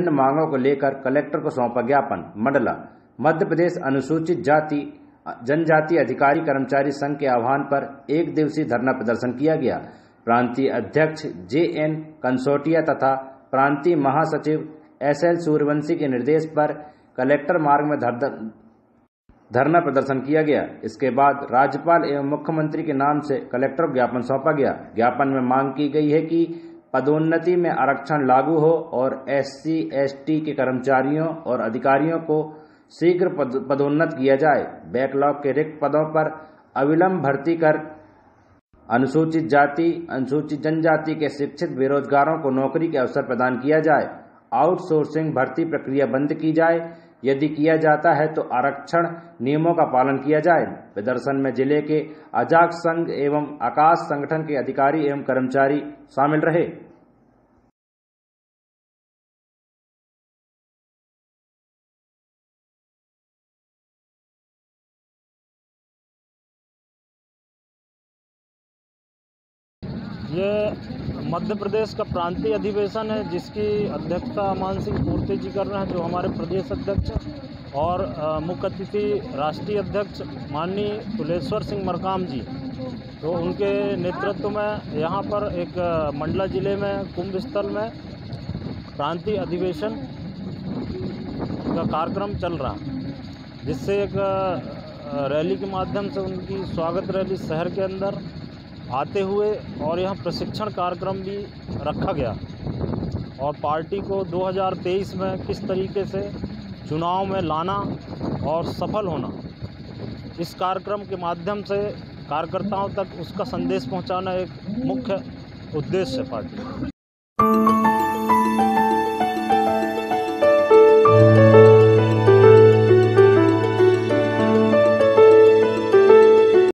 विभिन्न मांगों को लेकर कलेक्टर को सौंपा ज्ञापन। मंडला, मध्य प्रदेश अनुसूचित जाति, जनजाति अधिकारी कर्मचारी संघ के आह्वान पर एक दिवसीय धरना प्रदर्शन किया गया। प्रांतीय अध्यक्ष जे एन कंसोटिया तथा प्रांतीय महासचिव एस एल सूर्यवंशी के निर्देश पर कलेक्टर मार्ग में धरना प्रदर्शन किया गया। इसके बाद राज्यपाल एवं मुख्यमंत्री के नाम से कलेक्टर को ज्ञापन सौंपा गया। ज्ञापन में मांग की गई है कि पदोन्नति में आरक्षण लागू हो और एससी एसटी के कर्मचारियों और अधिकारियों को शीघ्र पदोन्नत किया जाए। बैकलॉग के रिक्त पदों पर अविलंब भर्ती कर अनुसूचित जाति, अनुसूचित जनजाति के शिक्षित बेरोजगारों को नौकरी के अवसर प्रदान किया जाए। आउटसोर्सिंग भर्ती प्रक्रिया बंद की जाए। यदि किया जाता है तो आरक्षण नियमों का पालन किया जाए। प्रदर्शन में ज़िले के अजाक संघ एवं आकाश संगठन के अधिकारी एवं कर्मचारी शामिल रहे। ये मध्य प्रदेश का प्रांतीय अधिवेशन है, जिसकी अध्यक्षता अमान सिंह पूर्ति जी कर रहे हैं, जो हमारे प्रदेश अध्यक्ष और मुख्य अतिथि राष्ट्रीय अध्यक्ष माननीय तुलेश्वर सिंह मरकाम जी। तो उनके नेतृत्व में यहाँ पर एक मंडला ज़िले में, कुंभ स्थल में प्रांतीय अधिवेशन का कार्यक्रम चल रहा जिससे एक रैली के माध्यम से उनकी स्वागत रैली शहर के अंदर आते हुए और यहाँ प्रशिक्षण कार्यक्रम भी रखा गया। और पार्टी को 2023 में किस तरीके से चुनाव में लाना और सफल होना, इस कार्यक्रम के माध्यम से कार्यकर्ताओं तक उसका संदेश पहुंचाना एक मुख्य उद्देश्य है पार्टी।